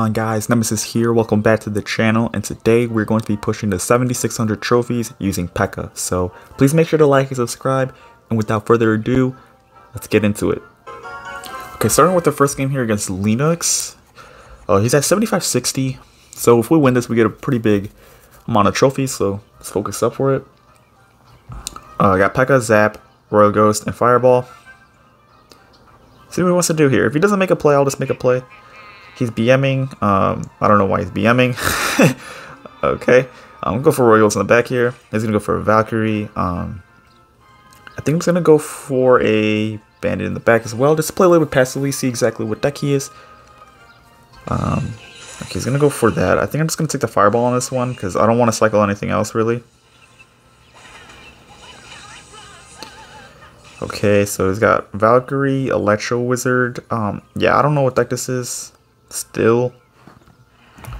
on guys, Nemesis here, welcome back to the channel, and today we're going to be pushing the 7600 trophies using P.E.K.K.A. So please make sure to like and subscribe, and without further ado, let's get into it. Okay, starting with the first game here against Linux, uh, he's at 7560, so if we win this we get a pretty big amount of trophies, so let's focus up for it. Uh, I got P.E.K.K.A, Zap, Royal Ghost, and Fireball. See what he wants to do here. If he doesn't make a play, I'll just make a play. He's BMing. Um, I don't know why he's BMing. okay. I'm going to go for Royals in the back here. He's going to go for a Valkyrie. Um, I think I'm going to go for a Bandit in the back as well. Just play a little bit passively, see exactly what deck he is. Um, okay, he's going to go for that. I think I'm just going to take the Fireball on this one because I don't want to cycle anything else really. Okay, so he's got Valkyrie, Electro Wizard. Um, yeah, I don't know what deck this is still.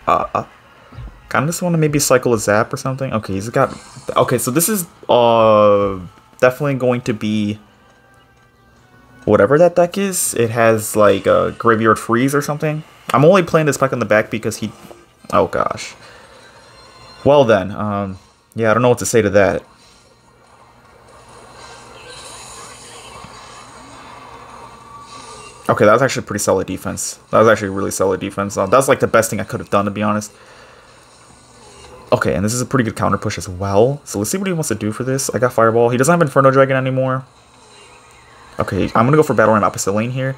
Uh, uh kind of just want to maybe cycle a zap or something. Okay, he's got. Okay, so this is uh definitely going to be whatever that deck is. It has like a graveyard freeze or something. I'm only playing this back in the back because he. Oh gosh. Well then, um, yeah, I don't know what to say to that. Okay, that was actually pretty solid defense. That was actually really solid defense. Uh, that's like the best thing I could have done, to be honest. Okay, and this is a pretty good counter push as well. So let's see what he wants to do for this. I got Fireball. He doesn't have Inferno Dragon anymore. Okay, I'm going to go for Battle Ram opposite lane here.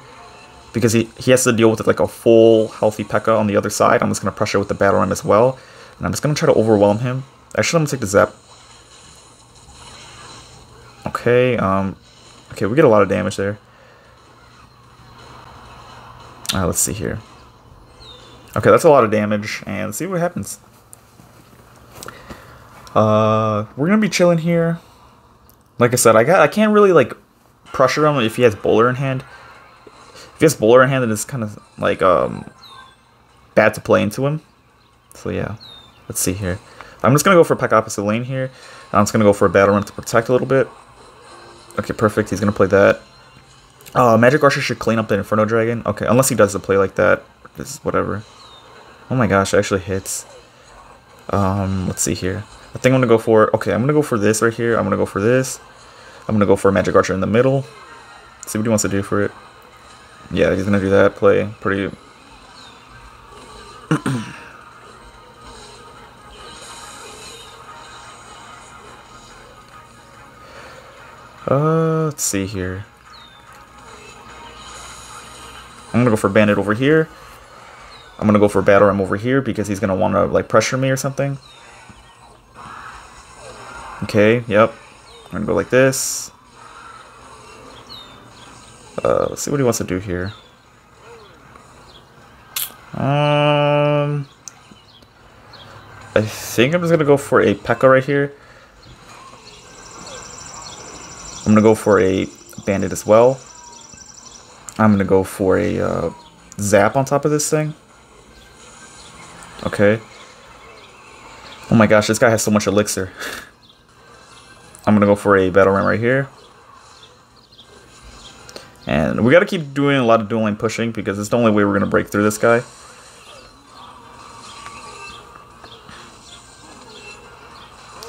Because he, he has to deal with like a full healthy P.E.K.K.A on the other side. I'm just going to pressure with the Battle Ram as well. And I'm just going to try to overwhelm him. Actually, I'm going to take the Zap. Okay, um... Okay, we get a lot of damage there. Uh, let's see here. Okay, that's a lot of damage, and see what happens. Uh, we're gonna be chilling here. Like I said, I got I can't really like pressure him if he has bowler in hand. If he has bowler in hand, then it's kind of like um bad to play into him. So yeah, let's see here. I'm just gonna go for a pack opposite lane here. I'm just gonna go for a battle ram to protect a little bit. Okay, perfect. He's gonna play that. Uh, Magic Archer should clean up the Inferno Dragon. Okay, unless he does the play like that. This whatever. Oh my gosh, it actually hits. Um, let's see here. I think I'm gonna go for okay, I'm gonna go for this right here. I'm gonna go for this. I'm gonna go for a Magic Archer in the middle. See what he wants to do for it. Yeah, he's gonna do that play. Pretty Uh, let's see here. I'm gonna go for Bandit over here. I'm gonna go for Battle Ram over here because he's gonna want to like pressure me or something. Okay, yep. I'm gonna go like this. Uh, let's see what he wants to do here. Um, I think I'm just gonna go for a P.E.K.K.A right here. I'm gonna go for a Bandit as well. I'm gonna go for a uh, zap on top of this thing. Okay. Oh my gosh, this guy has so much elixir. I'm gonna go for a battle ram right here. And we gotta keep doing a lot of dueling pushing because it's the only way we're gonna break through this guy.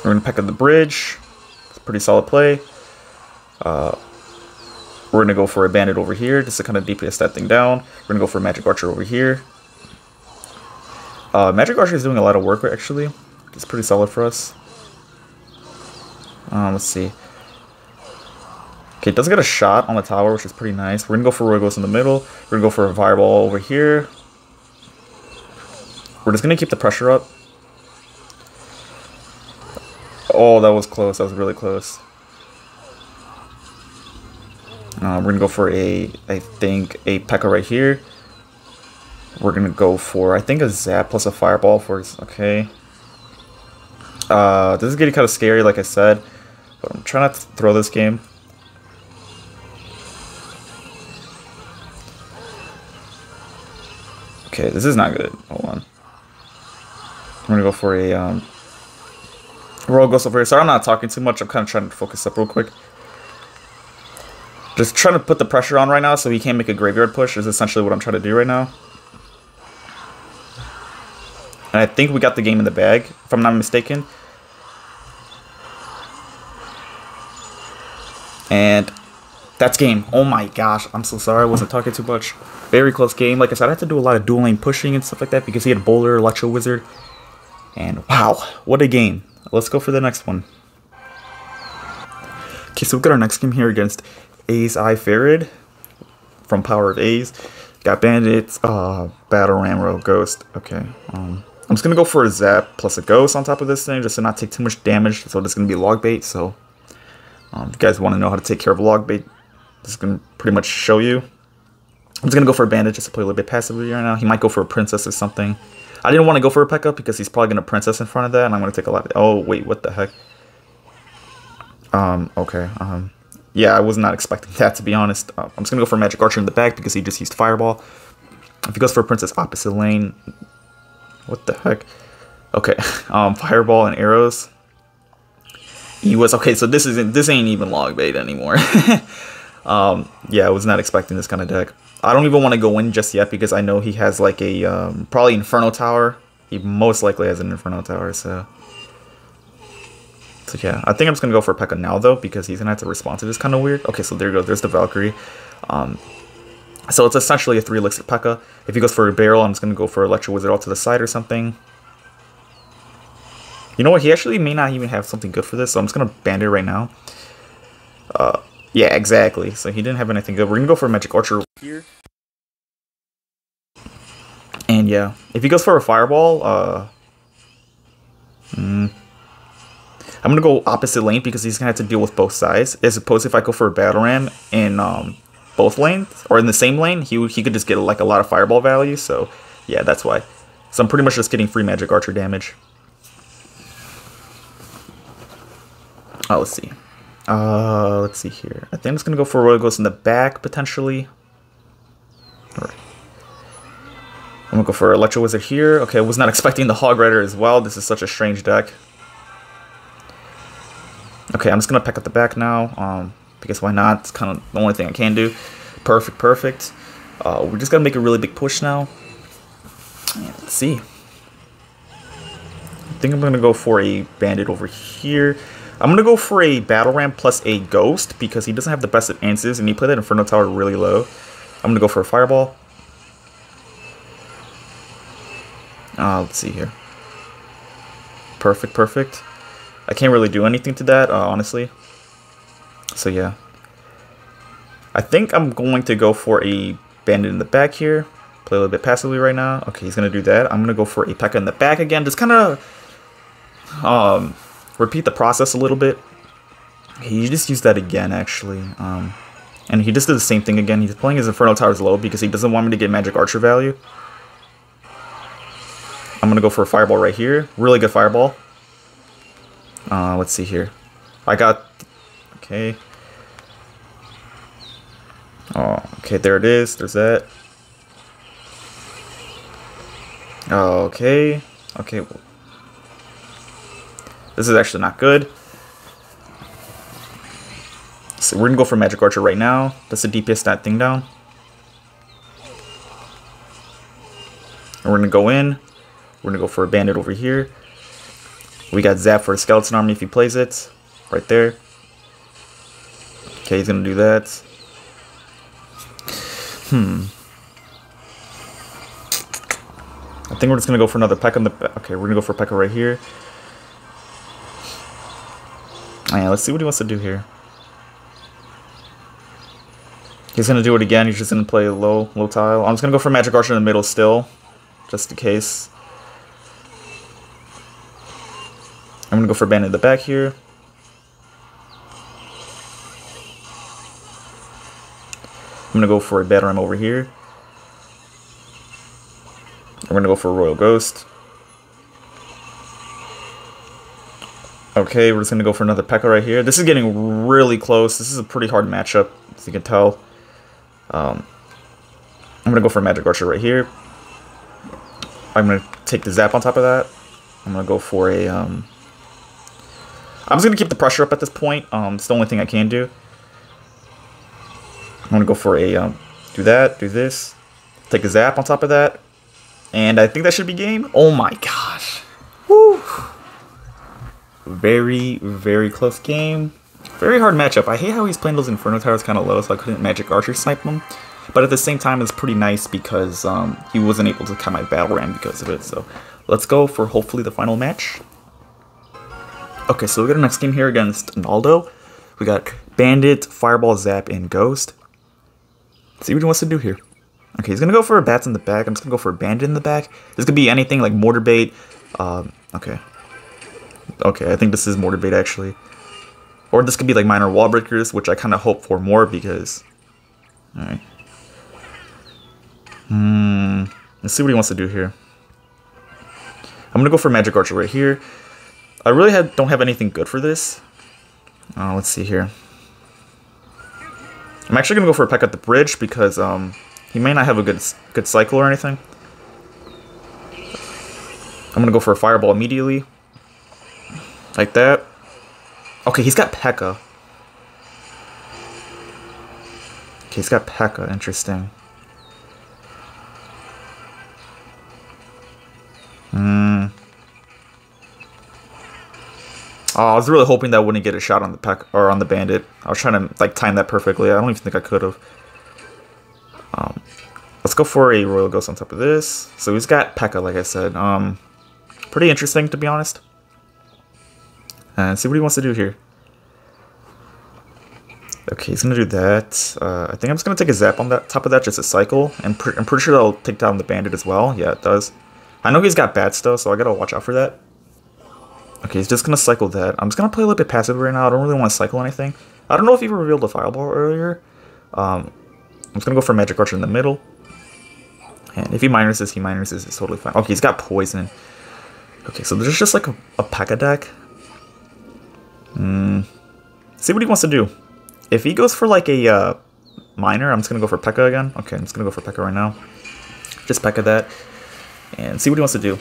We're gonna peck at the bridge. It's a pretty solid play. Uh, we're going to go for a bandit over here just to kind of DPS that thing down. We're going to go for a magic archer over here. Uh, magic archer is doing a lot of work actually. It's pretty solid for us. Um, let's see. Okay, it does get a shot on the tower, which is pretty nice. We're going to go for Royal Ghost in the middle. We're going to go for a Fireball over here. We're just going to keep the pressure up. Oh, that was close. That was really close. Uh, we're to go for a, I think, a P.E.K.K.A right here. We're to go for, I think, a Zap plus a Fireball for, okay. Uh, this is getting kind of scary, like I said. But I'm trying not to throw this game. Okay, this is not good. Hold on. I'm to go for a um, Royal Ghost over here. Sorry I'm not talking too much. I'm kind of trying to focus up real quick. Just trying to put the pressure on right now so he can't make a graveyard push is essentially what I'm trying to do right now. And I think we got the game in the bag, if I'm not mistaken. And that's game. Oh my gosh, I'm so sorry I wasn't talking too much. Very close game. Like I said, I had to do a lot of dual lane pushing and stuff like that because he had Bowler, Electro Wizard. And wow, what a game. Let's go for the next one. Okay, so we've got our next game here against A's I Farid from Power of A's. Got Bandits, uh, Battle Ramro, Ghost. Okay, um, I'm just gonna go for a Zap plus a Ghost on top of this thing just to not take too much damage. So it's gonna be log bait. So um, if you guys want to know how to take care of log bait, this is gonna pretty much show you. I'm just gonna go for a Bandit just to play a little bit passively right now. He might go for a Princess or something. I didn't want to go for a P.E.K.K.A because he's probably gonna Princess in front of that, and I'm gonna take a lot. Of, oh wait, what the heck? Um, okay. Um, yeah, I was not expecting that to be honest. Uh, I'm just gonna go for Magic Archer in the back because he just used Fireball. If he goes for Princess opposite lane, what the heck? Okay, um, Fireball and arrows. He was okay. So this isn't this ain't even log bait anymore. um, yeah, I was not expecting this kind of deck. I don't even want to go in just yet because I know he has like a um, probably Inferno Tower. He most likely has an Inferno Tower, so. So yeah, I think I'm just gonna go for P.E.K.K.A now though because he's gonna have to respond to this kind of weird. Okay, so there you go. There's the Valkyrie. Um, so it's essentially a three elixir P.E.K.K.A. If he goes for a barrel, I'm just gonna go for Electro Wizard all to the side or something. You know what? He actually may not even have something good for this, so I'm just gonna Bandit right now. Uh, yeah, exactly. So he didn't have anything good. We're gonna go for a Magic Archer here. And yeah, if he goes for a Fireball, uh, mm, I'm gonna go opposite lane because he's gonna have to deal with both sides. As opposed if I go for a Battle Ram in um, both lanes or in the same lane, he he could just get like a lot of Fireball value. So yeah, that's why. So I'm pretty much just getting free Magic Archer damage. Oh, let's see. Uh, let's see here. I think I'm just gonna go for Royal Ghost in the back potentially. I'm gonna go for Electro Wizard here. Okay, I was not expecting the Hog Rider as well. This is such a strange deck. Okay, I'm just gonna pick up the back now. Um, because why not? It's kind of the only thing I can do. Perfect, perfect. Uh, we're just gonna make a really big push now. let's see. I think I'm gonna go for a Bandit over here. I'm gonna go for a Battle Ram plus a Ghost because he doesn't have the best of answers and he played that Inferno Tower really low. I'm gonna go for a Fireball. Uh, let's see here. Perfect, perfect. I can't really do anything to that, uh, honestly. So yeah. I think I'm going to go for a Bandit in the back here. Play a little bit passively right now. Okay, he's going to do that. I'm going to go for a P.E.K.K.A in the back again. Just kind of um, repeat the process a little bit. He just used that again, actually. Um, and he just did the same thing again. He's playing his Inferno Towers low because he doesn't want me to get Magic Archer value. I'm going to go for a Fireball right here. Really good Fireball. Uh, let's see here. I got... Okay. Oh, okay, there it is. There's that. Okay. Okay. This is actually not good. So we're gonna go for Magic Archer right now. That's the DPS that thing down. And we're gonna go in. We're gonna go for a bandit over here. We got Zap for a Skeleton Army if he plays it. Right there. Okay, he's gonna do that. Hmm. I think we're just gonna go for another peck on the. Okay, we're gonna go for P.E.K.K.A right here. Yeah, let's see what he wants to do here. He's gonna do it again. He's just gonna play low, low tile. I'm just gonna go for Magic Archer in the middle still, just in case. I'm gonna go for Bandit in the back here. I'm gonna go for a Battle Ram over here. I'm gonna go for a Royal Ghost. Okay, we're just gonna go for another P.E.K.K.A right here. This is getting really close. This is a pretty hard matchup, as you can tell. Um, I'm gonna go for a Magic Archer right here. I'm gonna take the Zap on top of that. I'm gonna go for a um, I'm just going to keep the pressure up at this point. Um, it's the only thing I can do. I'm going to go for a, um, do that, do this, take a zap on top of that, And I think that should be game. Oh my gosh. Woo. Very, very close game. Very hard matchup. I hate how he's playing those Inferno Towers kind of low, so I couldn't Magic Archer snipe them. But at the same time, it's pretty nice because um, he wasn't able to kind my battle ram because of it. So let's go for hopefully the final match. Okay, so we got our next game here against Naldo. We got Bandit, Fireball, Zap, and Ghost. Let's see what he wants to do here. Okay, he's gonna go for a bats in the back. I'm just gonna go for a bandit in the back. This could be anything like mortar bait. Um, okay. Okay, I think this is mortar bait actually. Or this could be like miner wall breakers, which I kind of hope for more because. Alright. Hmm. Let's see what he wants to do here. I'm gonna go for magic archer right here. I really have, don't have anything good for this. Uh, let's see here. I'm actually gonna go for a peck at the bridge because um, he may not have a good good cycle or anything. I'm gonna go for a fireball immediately. Like that. Okay, he's got P.E.K.K.A. Okay, he's got P.E.K.K.A. Interesting. Oh, I was really hoping that I wouldn't get a shot on the pack or on the bandit. I was trying to like time that perfectly. I don't even think I could have. Um, let's go for a Royal Ghost on top of this. So he's got P.E.K.K.A, like I said. Um, pretty interesting, to be honest. And see what he wants to do here. Okay, he's to do that. Uh, I think I'm just to take a Zap on that top of that, just a cycle. And pre I'm pretty sure that'll take down the Bandit as well. Yeah, it does. I know he's got bad stuff, so I got to watch out for that. Okay, he's just to cycle that. I'm just to play a little bit passive right now. I don't really want to cycle anything. I don't know if he revealed the Fireball earlier. Um, I'm just to go for Magic Archer in the middle. And if he minors this, he minors this. It's totally fine. Okay, he's got Poison. Okay, so there's just like a, a P.E.K.K.A deck. Hmm. See what he wants to do. If he goes for like a uh, miner, I'm just to go for P.E.K.K.A again. Okay, I'm just to go for P.E.K.K.A right now. Just P.E.K.K.A that. And see what he wants to do.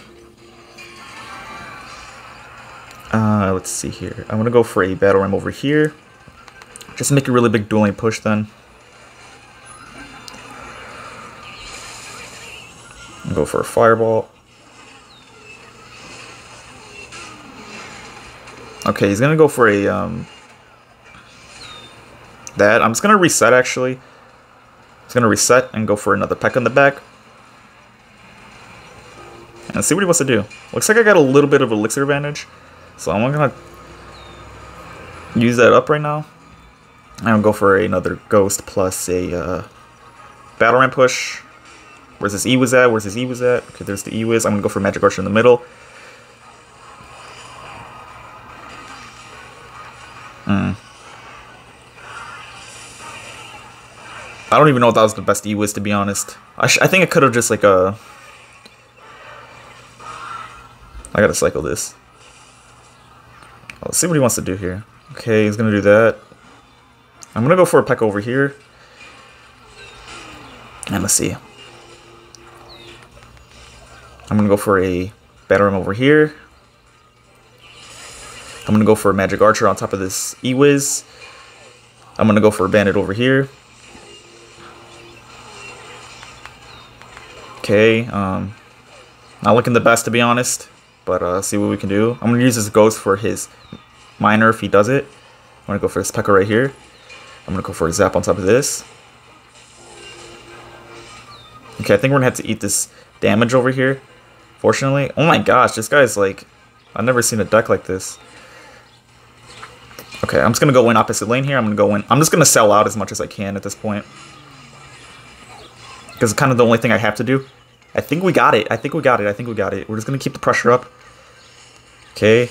Let's see here. I'm going to go for a Battle Ram over here. Just make a really big dueling push then. Go for a fireball. Okay, he's gonna go for a um that. I'm just gonna reset actually. He's gonna reset and go for another peck on the back. And see what he wants to do. Looks like I got a little bit of elixir advantage. So I'm gonna use that up right now. I'm gonna go for another ghost plus a uh, battle ram push. Where's this E was at? Where's this E was at? Okay, there's the E was. I'm gonna go for Magic Archer in the middle. Hmm. I don't even know if that was the best E was to be honest. I, I think I could have just like a. Uh... I gotta cycle this. Let's see what he wants to do here. Okay, he's gonna do that. I'm gonna go for a peck over here. And let's see. I'm going to go for a Ram over here. I'm going to go for a Magic Archer on top of this E-Wiz. I'm going to go for a Bandit over here. Okay, um, not looking the best to be honest, but uh, see what we can do. I'm going to use this Ghost for his Miner if he does it. I'm going to go for this P.E.K.K.A right here. I'm going to go for a Zap on top of this. Okay, I think we're going to have to eat this damage over here. Fortunately. Oh my gosh, this guy's like... I've never seen a deck like this. Okay, I'm just going to go in opposite lane here. I'm going to go in... I'm just going to sell out as much as I can at this point. Because it's kind of the only thing I have to do. I think we got it. I think we got it. I think we got it. We're just going to keep the pressure up. Okay.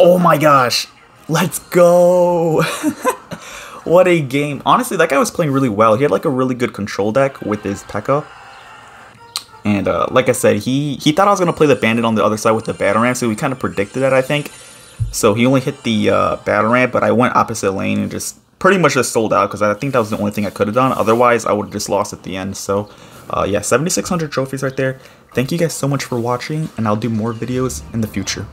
Oh my gosh. Let's go. What a game. Honestly, that guy was playing really well. He had like a really good control deck with his P.E.K.K.A. And uh, like I said, he, he thought I was going to play the Bandit on the other side with the Battle Ram, so we kind of predicted that, I think. So he only hit the uh, Battle Ram, but I went opposite lane and just pretty much just sold out because I think that was the only thing I could have done. Otherwise, I would have just lost at the end. So uh, yeah, 7,600 trophies right there. Thank you guys so much for watching, and I'll do more videos in the future.